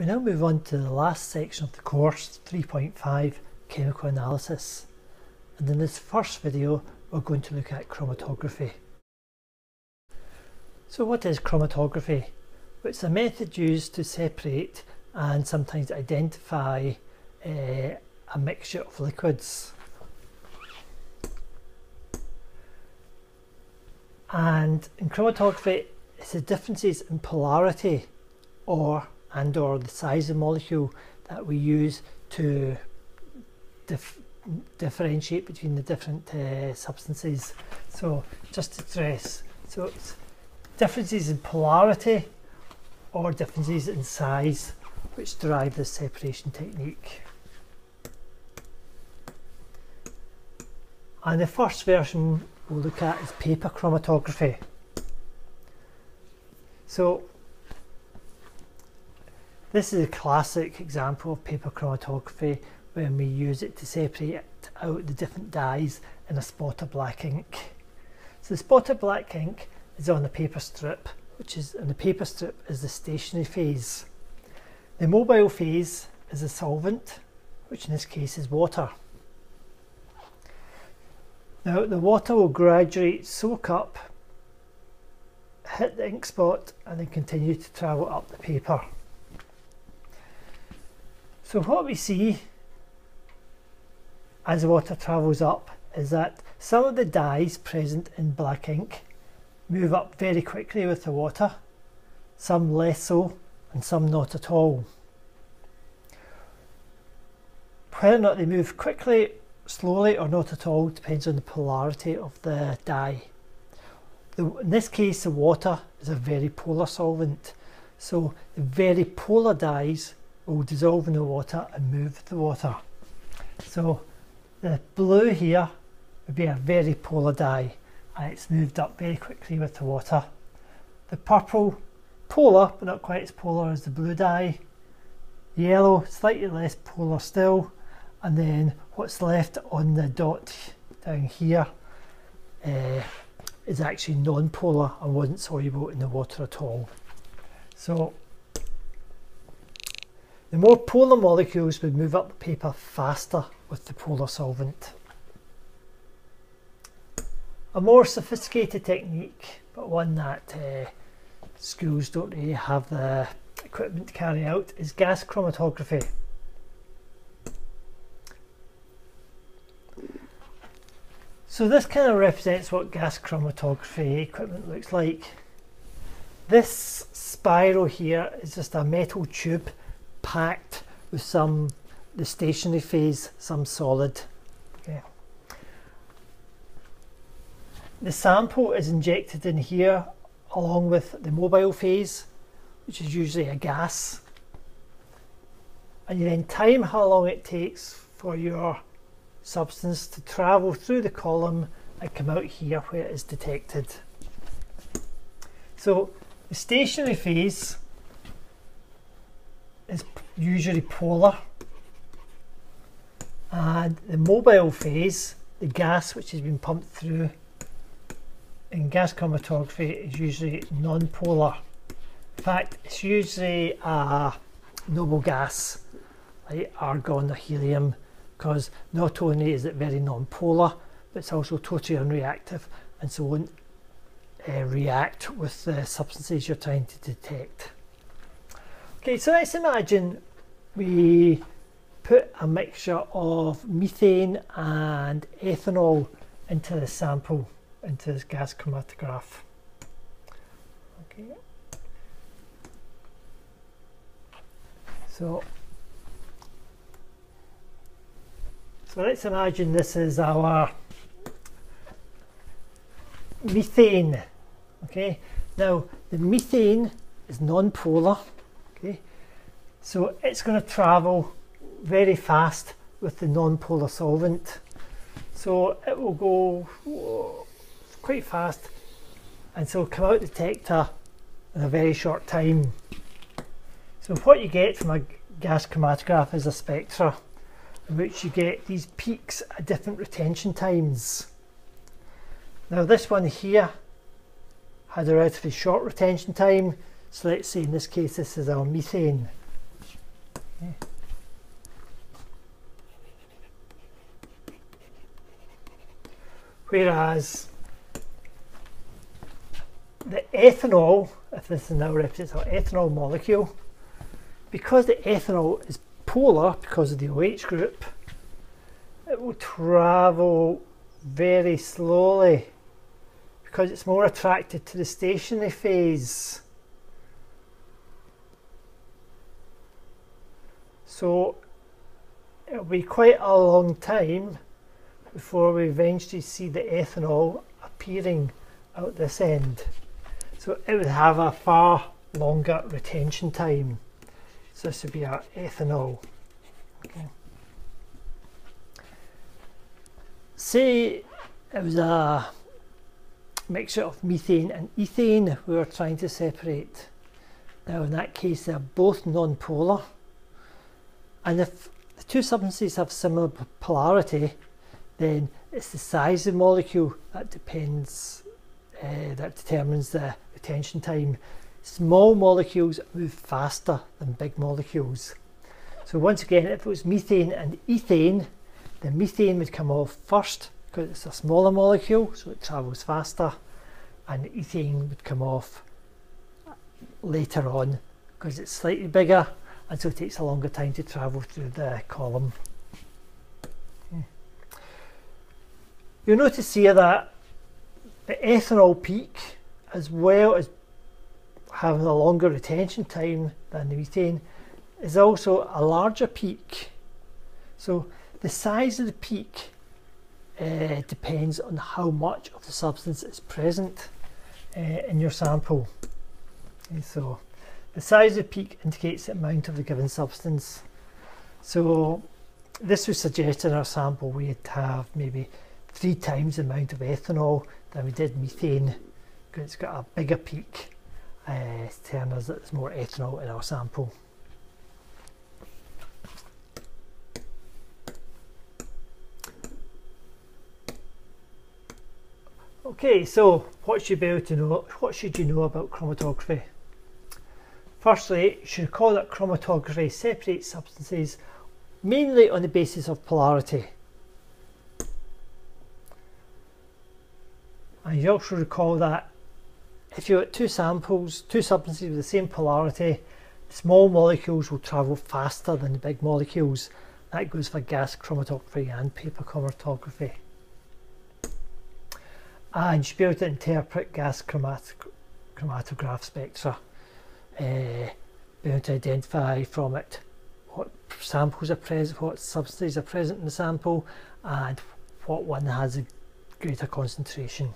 We now move on to the last section of the course, 3.5 Chemical Analysis. And in this first video, we're going to look at chromatography. So what is chromatography? Well, it's a method used to separate and sometimes identify uh, a mixture of liquids. And in chromatography, it's the differences in polarity or and or the size of molecule that we use to dif differentiate between the different uh, substances. So just to stress, so it's differences in polarity or differences in size which drive this separation technique. And the first version we'll look at is paper chromatography. So this is a classic example of paper chromatography when we use it to separate out the different dyes in a spot of black ink. So the spot of black ink is on the paper strip, which is, and the paper strip is the stationary phase. The mobile phase is the solvent, which in this case is water. Now the water will gradually soak up, hit the ink spot and then continue to travel up the paper. So what we see as water travels up is that some of the dyes present in black ink move up very quickly with the water, some less so and some not at all. Whether or not they move quickly, slowly or not at all depends on the polarity of the dye. The, in this case the water is a very polar solvent so the very polar dyes will dissolve in the water and move the water. So the blue here would be a very polar dye and it's moved up very quickly with the water. The purple, polar but not quite as polar as the blue dye. Yellow, slightly less polar still. And then what's left on the dot down here uh, is actually non-polar and wasn't soluble in the water at all. So the more polar molecules would move up the paper faster with the polar solvent. A more sophisticated technique, but one that uh, schools don't really have the equipment to carry out, is gas chromatography. So this kind of represents what gas chromatography equipment looks like. This spiral here is just a metal tube packed with some the stationary phase, some solid. Okay. The sample is injected in here along with the mobile phase, which is usually a gas. And you then time how long it takes for your substance to travel through the column and come out here where it is detected. So the stationary phase is usually polar and the mobile phase, the gas which has been pumped through in gas chromatography is usually non-polar. In fact, it's usually a noble gas like argon or helium because not only is it very non-polar but it's also totally unreactive and so won't uh, react with the substances you're trying to detect. Okay, so let's imagine we put a mixture of methane and ethanol into the sample, into this gas chromatograph. Okay. So, so let's imagine this is our methane. Okay, now the methane is non-polar Okay, so it's going to travel very fast with the non-polar solvent. So it will go whoa, quite fast and so come out the detector in a very short time. So what you get from a gas chromatograph is a spectra in which you get these peaks at different retention times. Now this one here had a relatively short retention time so let's say in this case this is our methane. Whereas the ethanol, if this is now represents our ethanol molecule, because the ethanol is polar because of the OH group, it will travel very slowly because it's more attracted to the stationary phase. So it'll be quite a long time before we eventually see the ethanol appearing out this end. So it would have a far longer retention time. So this would be our ethanol. Okay. Say it was a mixture of methane and ethane we were trying to separate. Now in that case they're both non-polar and if the two substances have similar polarity then it's the size of the molecule that depends uh, that determines the retention time. Small molecules move faster than big molecules. So once again, if it was methane and ethane, the methane would come off first because it's a smaller molecule, so it travels faster, and ethane would come off later on because it's slightly bigger and so it takes a longer time to travel through the column. You'll notice here that the ethanol peak, as well as having a longer retention time than the methane, is also a larger peak. So the size of the peak uh, depends on how much of the substance is present uh, in your sample. Okay, so the size of the peak indicates the amount of the given substance. So this would suggest in our sample we'd have maybe three times the amount of ethanol than we did methane because it's got a bigger peak uh, telling us that there's more ethanol in our sample. Okay, so what should you be able to know? What should you know about chromatography? Firstly, you should recall that chromatography separates substances mainly on the basis of polarity. And you also recall that if you have two samples, two substances with the same polarity, small molecules will travel faster than the big molecules. That goes for gas chromatography and paper chromatography and you should be able to interpret gas chromat chromatograph spectra, uh, be able to identify from it what samples are present, what substances are present in the sample, and what one has a greater concentration.